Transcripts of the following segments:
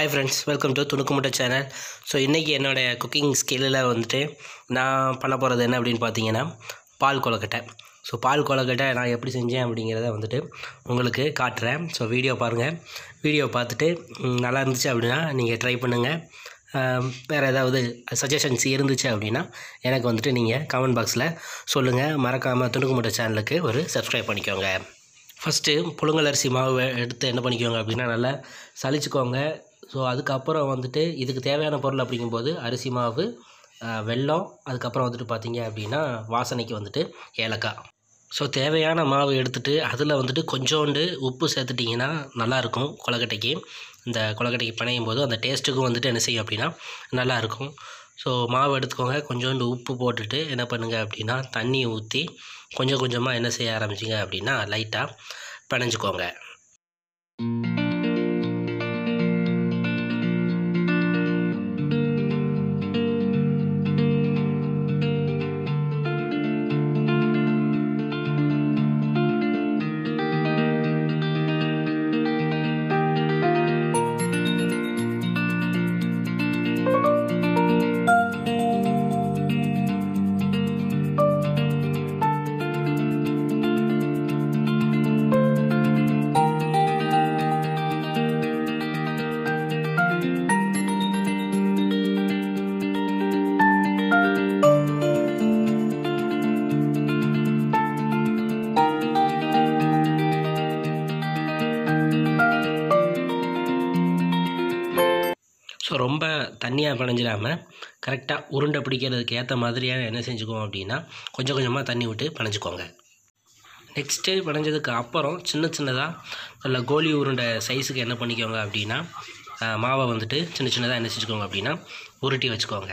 Hi friends welcome to துணுக்குமுட்டை channel so இன்றைக்கி என்னோடய குக்கிங் ஸ்கில்லில் வந்துட்டு நான் பண்ண போகிறது என்ன அப்படின்னு பார்த்தீங்கன்னா பால் கொலக்கட்டை ஸோ பால் கொலக்கட்டை நான் எப்படி செஞ்சேன் அப்படிங்கிறத வந்துட்டு உங்களுக்கு காட்டுறேன். ஸோ வீடியோ பாருங்கள் வீடியோ பார்த்துட்டு நல்லா இருந்துச்சு அப்படின்னா நீங்கள் ட்ரை பண்ணுங்கள் வேறு ஏதாவது சஜஷன்ஸ் இருந்துச்சு அப்படின்னா எனக்கு வந்துட்டு நீங்கள் கமெண்ட் பாக்ஸில் சொல்லுங்கள் மறக்காமல் துணுக்குமுட்டை சேனலுக்கு ஒரு சப்ஸ்கிரைப் பண்ணிக்கோங்க. ஃபஸ்ட்டு புழுங்கலரிசி மாவு எடுத்து என்ன பண்ணிக்கோங்க அப்படின்னா நல்லா சளிச்சுக்கோங்க. ஸோ அதுக்கப்புறம் வந்துட்டு இதுக்கு தேவையான பொருள் அப்படிங்கும்போது அரிசி மாவு வெல்லம் அதுக்கப்புறம் வந்துட்டு பார்த்தீங்க அப்படின்னா வாசனைக்கு வந்துட்டு ஏலக்காய். ஸோ தேவையான மாவு எடுத்துகிட்டு அதில் வந்துட்டு கொஞ்சோண்டு உப்பு சேர்த்துட்டிங்கன்னா நல்லாயிருக்கும் கொலக்கட்டைக்கு இந்த கொலக்கட்டைக்கு பிணையும் போது அந்த டேஸ்ட்டுக்கும் வந்துட்டு என்ன செய்யும் அப்படின்னா நல்லாயிருக்கும். ஸோ மாவு எடுத்துக்கோங்க. கொஞ்சோண்டு உப்பு போட்டுட்டு என்ன பண்ணுங்கள் அப்படின்னா தண்ணி ஊற்றி கொஞ்சம் கொஞ்சமாக என்ன செய்ய ஆரம்பிச்சிங்க அப்படின்னா லைட்டாக பிணைஞ்சிக்கோங்க. ரொம்ப தண்ணியாக பிணைஞ்சிடாமல் கரெக்டாக உருண்டை பிடிக்கிறதுக்கு ஏற்ற மாதிரியாக என்ன செஞ்சுக்குவோம் அப்படின்னா கொஞ்சம் கொஞ்சமாக தண்ணி விட்டு பிணைஞ்சிக்கோங்க. நெக்ஸ்ட்டு பிணைஞ்சதுக்கு அப்புறம் சின்ன சின்னதாக நல்ல கோலி உருண்டை சைஸுக்கு என்ன பண்ணிக்கோங்க அப்படின்னா மாவை வந்துட்டு சின்ன சின்னதாக என்ன செஞ்சுக்கோங்க அப்படின்னா உருட்டி வச்சுக்கோங்க.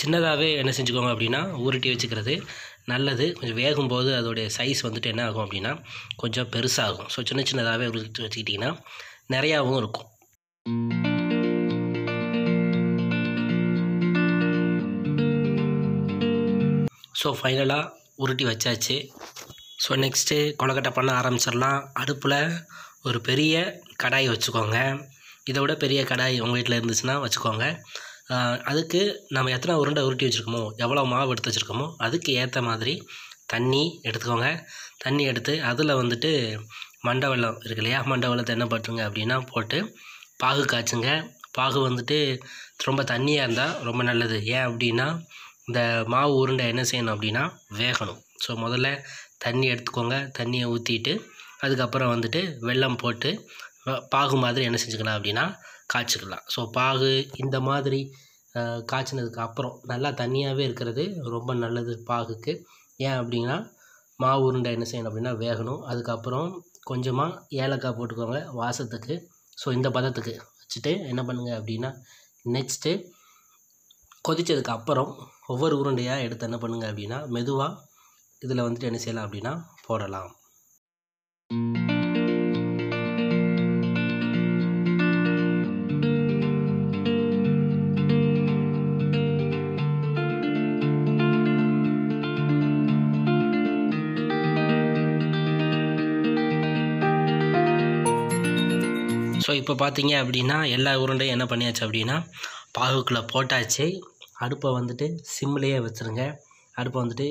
சின்னதாகவே என்ன செஞ்சுக்கோங்க அப்படின்னா உருட்டி வச்சுக்கிறது நல்லது. கொஞ்சம் வேகும்போது அதோடைய சைஸ் வந்துட்டு என்ன ஆகும் அப்படின்னா கொஞ்சம் பெருசாகும். ஸோ சின்ன சின்னதாகவே உருட்டி வச்சுக்கிட்டிங்கன்னா நிறையாவும் இருக்கும். ஸோ ஃபைனலாக உருட்டி வச்சாச்சு. ஸோ நெக்ஸ்ட்டு கொலக்கட்டை பண்ண ஆரம்பிச்சிடலாம். அடுப்பில் ஒரு பெரிய கடாய் வச்சுக்கோங்க. இதை விட பெரிய கடாய் உங்கள் வீட்டில் இருந்துச்சுன்னா வச்சுக்கோங்க. அதுக்கு நம்ம எத்தனை உருண்டை உருட்டி வச்சுருக்கோமோ எவ்வளோ மாவு எடுத்து வச்சுருக்கோமோ அதுக்கு ஏற்ற மாதிரி தண்ணி எடுத்துக்கோங்க. தண்ணி எடுத்து அதில் வந்துட்டு மண்டை வெள்ளம் இருக்கு இல்லையா? மண்டை வெள்ளத்தை என்ன பண்ணுங்க அப்படின்னா போட்டு பாகு காய்ச்சுங்க. பாகு வந்துட்டு ரொம்ப தண்ணியாக இருந்தால் ரொம்ப நல்லது. ஏன் அப்படின்னா இந்த மாவு உருண்டை என்ன செய்யணும் அப்படின்னா வேகணும். ஸோ முதல்ல தண்ணி எடுத்துக்கோங்க. தண்ணியை ஊற்றிட்டு அதுக்கப்புறம் வந்துட்டு வெல்லம் போட்டு பாகு மாதிரி என்ன செஞ்சுக்கலாம் அப்படின்னா காய்ச்சிக்கலாம். ஸோ பாகு இந்த மாதிரி காய்ச்சினதுக்கு அப்புறம் நல்லா தண்ணியாகவே இருக்கிறது ரொம்ப நல்லது பாகுக்கு. ஏன் அப்படின்னா மாவு உருண்டை என்ன செய்யணும் அப்படின்னா வேகணும். அதுக்கப்புறம் கொஞ்சமாக ஏலக்காய் போட்டுக்கோங்க வாசத்துக்கு. ஸோ இந்த பதத்துக்கு வச்சுட்டு என்ன பண்ணுங்கள் அப்படின்னா நெக்ஸ்ட்டு கொதித்ததுக்கு அப்புறம் ஒவ்வொரு உருண்டையாக எடுத்து என்ன பண்ணுங்கள் அப்படின்னா மெதுவாக இதில் வந்துட்டு என்ன செய்யலாம் அப்படின்னா போடலாம். ஸோ இப்போ பார்த்தீங்க அப்படின்னா எல்லா உருண்டையும் என்ன பண்ணியாச்சு அப்படின்னா பாகுக்குள்ளே போட்டாச்சு. அடுப்பை வந்துட்டு சிம்லேயே வச்சுருங்க. அடுப்பை வந்துட்டு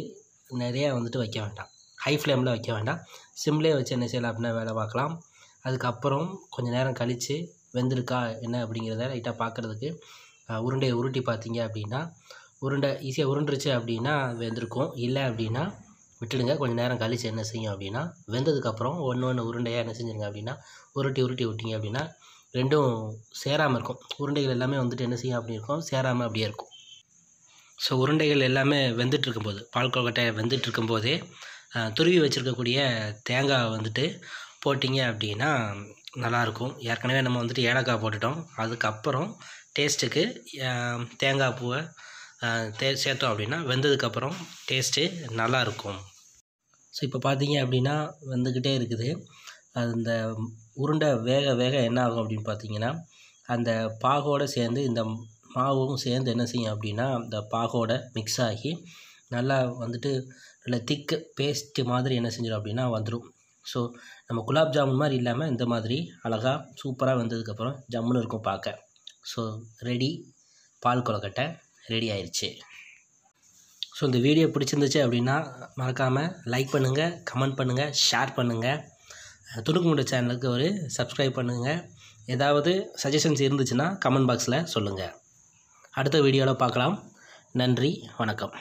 நிறையா வந்துட்டு வைக்க வேண்டாம். ஹை ஃப்ளேமில் வைக்க வேண்டாம். சிம்லேயே வச்சு என்ன செய்யலாம் அப்படின்னா வேலை பார்க்கலாம். அதுக்கப்புறம் கொஞ்சம் நேரம் கழித்து வெந்திருக்கா என்ன அப்படிங்கிறத லைட்டாக பார்க்குறதுக்கு உருண்டையை உருட்டி பார்த்தீங்க அப்படின்னா உருண்டை ஈஸியாக உருண்டுருச்சு அப்படின்னா வெந்திருக்கும். இல்லை அப்படின்னா விட்டுடுங்க. கொஞ்சம் நேரம் கழித்து என்ன செய்யும் அப்படின்னா வெந்ததுக்கப்புறம் ஒன்று ஒன்று உருண்டையாக என்ன செஞ்சுருங்க அப்படின்னா உருட்டி உருட்டி விட்டிங்க அப்படின்னா ரெண்டும் சேராமல் இருக்கும். உருண்டைகள் எல்லாமே வந்துட்டு என்ன செய்யும் அப்படி இருக்கும்? சேராமல் அப்படியே இருக்கும். ஸோ உருண்டைகள் எல்லாமே வெந்துட்டு இருக்கும்போது பால் கொழுக்கட்டை வெந்துட்டு இருக்கும்போதே துருவி வச்சுருக்கக்கூடிய தேங்காய் வந்துட்டு போட்டிங்க அப்படின்னா நல்லாயிருக்கும். ஏற்கனவே நம்ம வந்துட்டு ஏலக்காய் போட்டுட்டோம். அதுக்கப்புறம் டேஸ்ட்டுக்கு தேங்காய் பூவை தே சேர்த்தோம் அப்படின்னா வெந்ததுக்கப்புறம் டேஸ்ட்டு நல்லாயிருக்கும். ஸோ இப்போ பார்த்தீங்க அப்படின்னா வந்துக்கிட்டே இருக்குது. அது இந்த உருண்டை வேக வேக என்ன ஆகும் அப்படின்னு பார்த்தீங்கன்னா அந்த பாகோடு சேர்ந்து இந்த மாவும் சேர்ந்து என்ன செய்யும் அப்படின்னா அந்த பாகோட மிக்ஸ் ஆகி நல்லா வந்துட்டு நல்ல திக்கு பேஸ்ட்டு மாதிரி என்ன செஞ்சிடும் அப்படின்னா வந்துடும் ஸோ நம்ம குலாப் ஜாமுன் மாதிரி இல்லாமல் இந்த மாதிரி அழகாக சூப்பராக வந்ததுக்கப்புறம் ஜம்முன்னு இருக்கும் பார்க்க ஸோ ரெடி பால் கொலக்கட்டை ரெடி ஆயிடுச்சு ஸோ இந்த வீடியோ பிடிச்சிருந்துச்சு அப்படின்னா மறக்காமல் லைக் பண்ணுங்கள் கமெண்ட் பண்ணுங்கள் ஷேர் பண்ணுங்கள் துணுக்குமுட சேனலுக்கு ஒரு சப்ஸ்கிரைப் பண்ணுங்கள் ஏதாவது சஜஷன்ஸ் இருந்துச்சுன்னா கமெண்ட் பாக்ஸில் சொல்லுங்கள் அடுத்த வீடியோவில் பார்க்கலாம். நன்றி வணக்கம்.